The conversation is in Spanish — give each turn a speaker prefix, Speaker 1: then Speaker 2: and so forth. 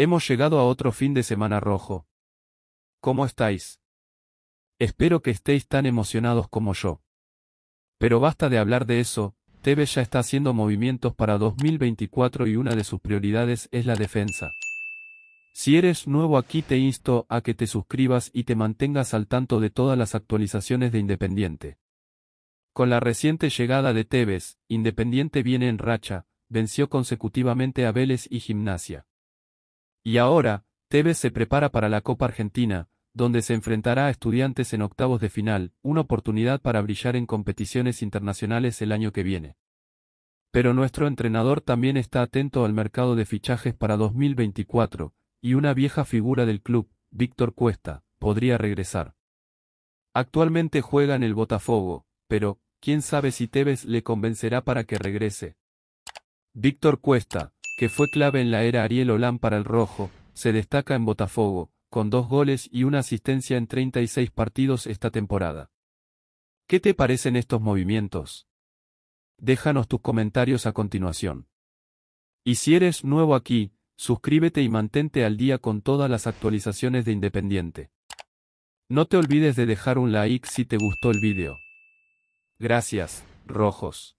Speaker 1: Hemos llegado a otro fin de semana rojo. ¿Cómo estáis? Espero que estéis tan emocionados como yo. Pero basta de hablar de eso, Tevez ya está haciendo movimientos para 2024 y una de sus prioridades es la defensa. Si eres nuevo aquí te insto a que te suscribas y te mantengas al tanto de todas las actualizaciones de Independiente. Con la reciente llegada de Tevez, Independiente viene en racha, venció consecutivamente a Vélez y Gimnasia. Y ahora, Tevez se prepara para la Copa Argentina, donde se enfrentará a estudiantes en octavos de final, una oportunidad para brillar en competiciones internacionales el año que viene. Pero nuestro entrenador también está atento al mercado de fichajes para 2024, y una vieja figura del club, Víctor Cuesta, podría regresar. Actualmente juega en el Botafogo, pero, quién sabe si Tevez le convencerá para que regrese. Víctor Cuesta, que fue clave en la era Ariel Olán para el Rojo, se destaca en Botafogo, con dos goles y una asistencia en 36 partidos esta temporada. ¿Qué te parecen estos movimientos? Déjanos tus comentarios a continuación. Y si eres nuevo aquí, suscríbete y mantente al día con todas las actualizaciones de Independiente. No te olvides de dejar un like si te gustó el vídeo. Gracias, rojos.